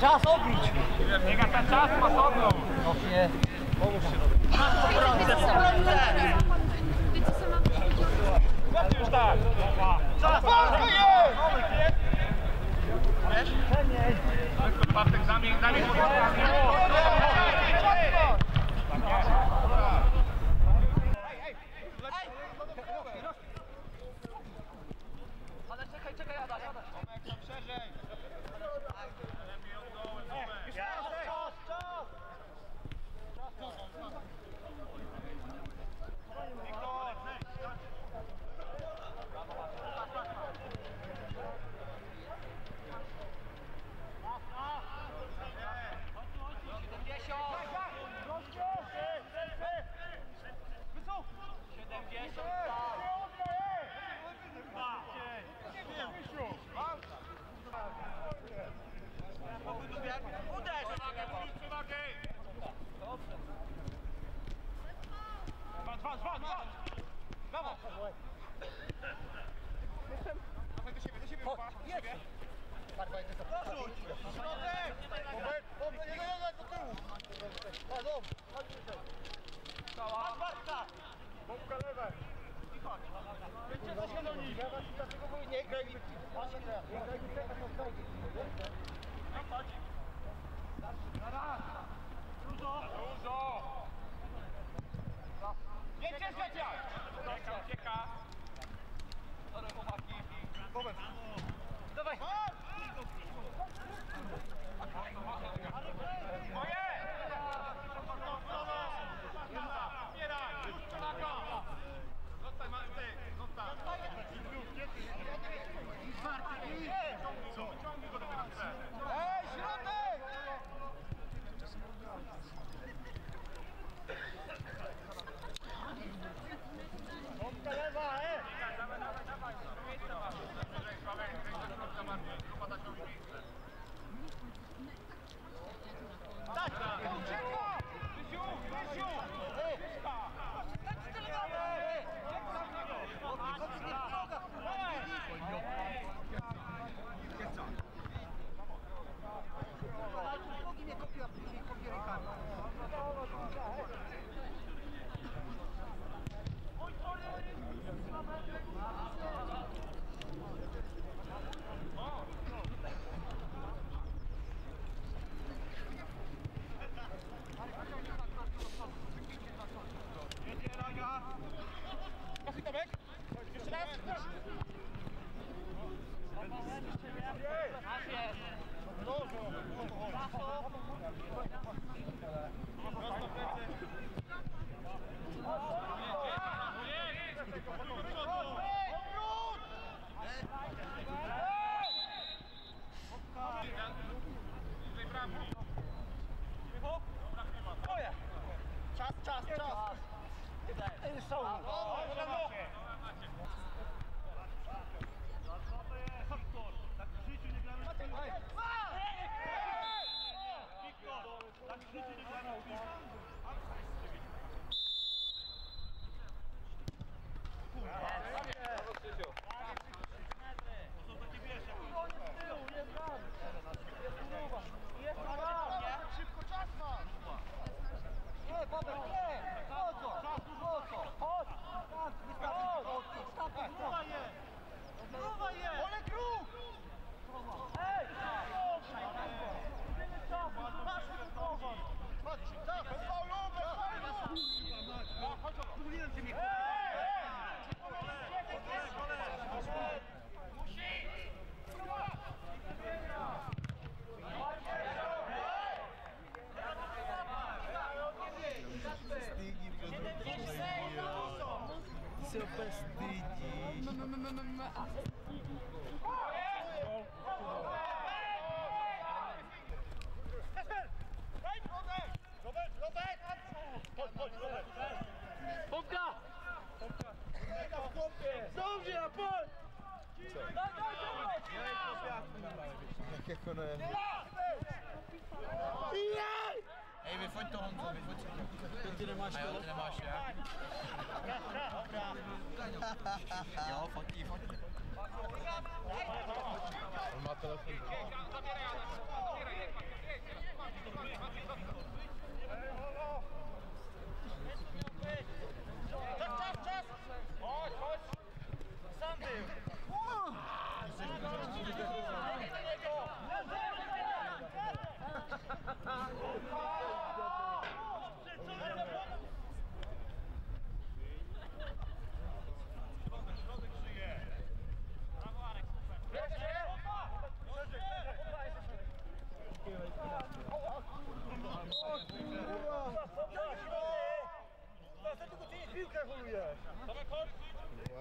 Já sou o bicho. Pega até mas só não. Qual que é? Dużo. Jedźcie, jedźcie. Ucieka, ucieka. Dawaj! Di. sana, Czas, czas, czas! insulting. Popka! Popka! Dobře, na pojď! Tak jako ne. Ej, vyfoď to Honzo, vyfoď se. To ty nemáš to. A jo, ty nemáš, já. Dobrá. Jo, fotí. Mátalo.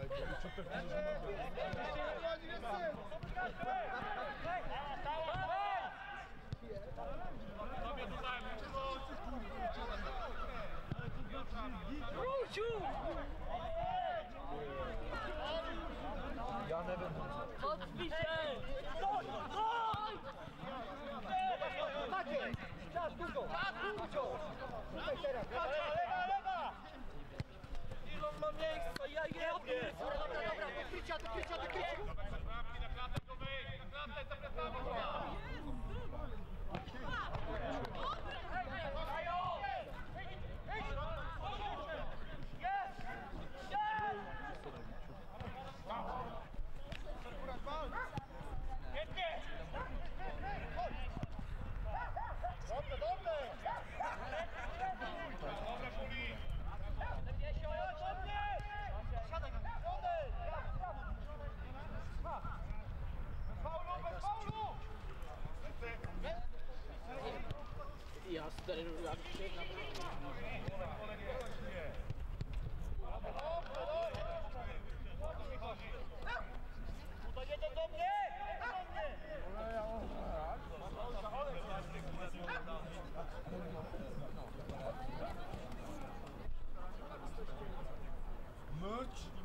Tutaj. Ja nie będę. Maciej! Czas, długo! Długo! Tutaj teraz! Dobra, dobra, dobra, do krycia, do krycia, do krycia! Bramki na klatę, go wyjść. Na klatę, zapraszamy Merch.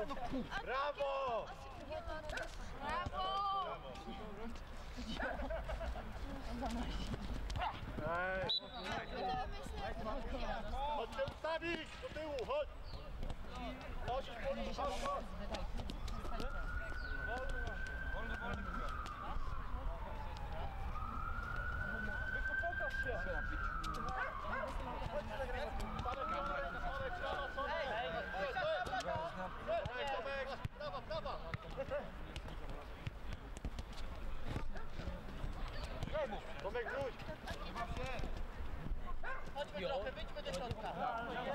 Brawo! Brawo! Ej, chodź się ustawić! Do tyłu, chodź! Chodź, chodź, chodź, chodź! Wolny, wolny. Wyku, pokaż się! Prawa, Tomek, wróć! Chodźmy trochę, wyjdźmy do środka.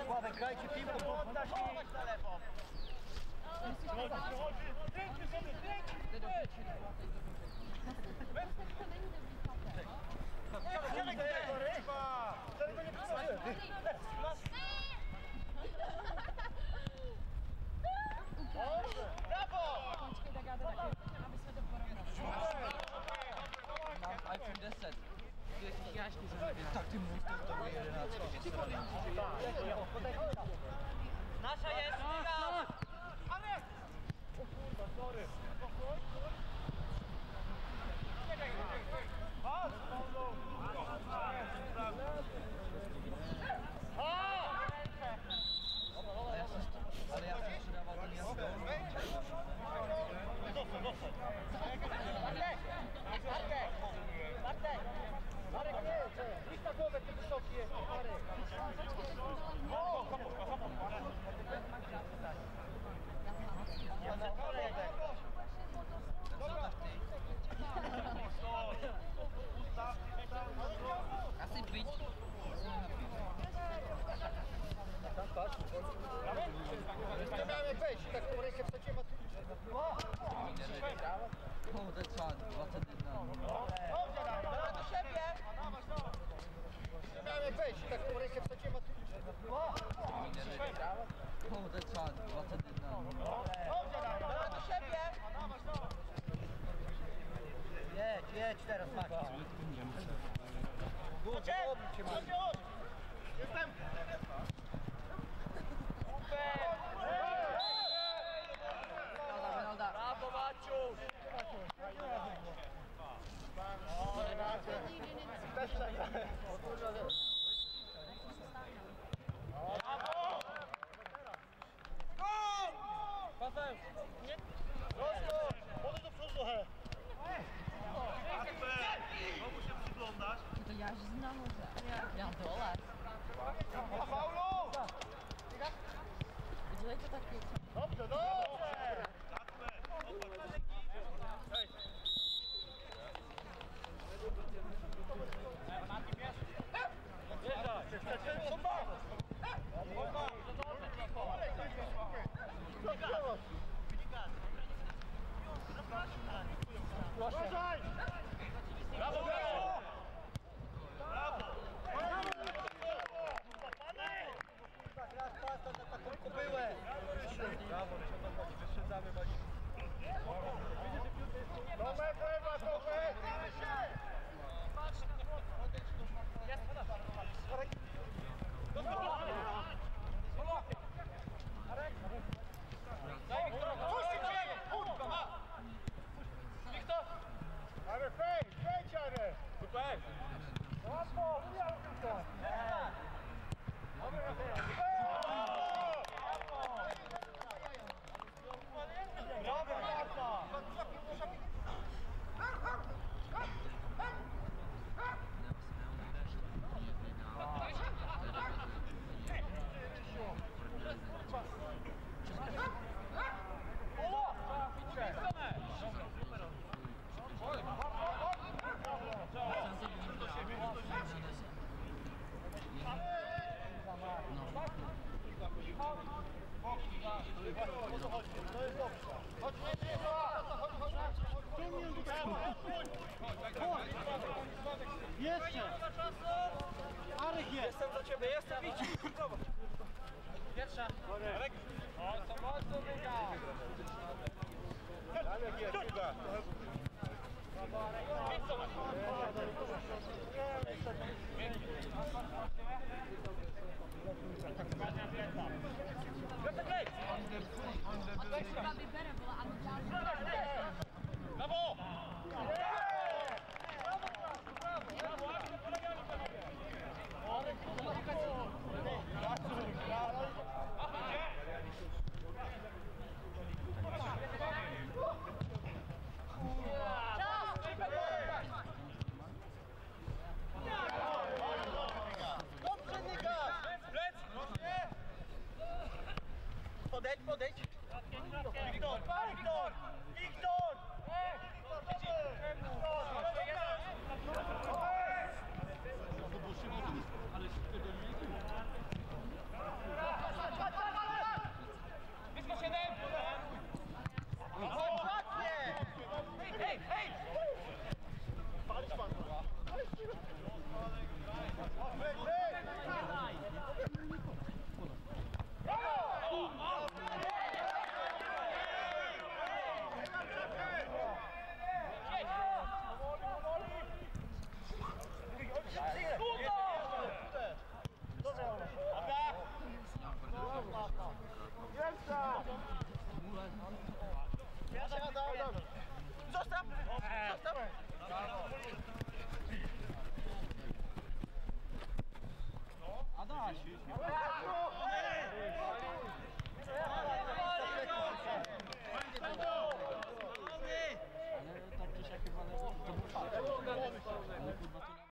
Sławek, grajcie piłką, bo oddasz mi na lewo. Kręćmy sobie, kręćmy! Dziadek, tego ryba! Wtedy go nie przyszedł. Brawo! Ale w tym deset. iPhone 10. Tak ty mluv, to je 11. Jedź teraz, Max. Chodź, chodź! Jestem! Ronalda. Brawo, Maciuś! Też tak. Paweł! Prosto! Podejdź do przodu trochę! Jeszcze! Arek jest! Jestem za ciebie, jestem, idź! Pierwsza! Arek! O, to mocno wyga! Arek jest, druga! Piotrek,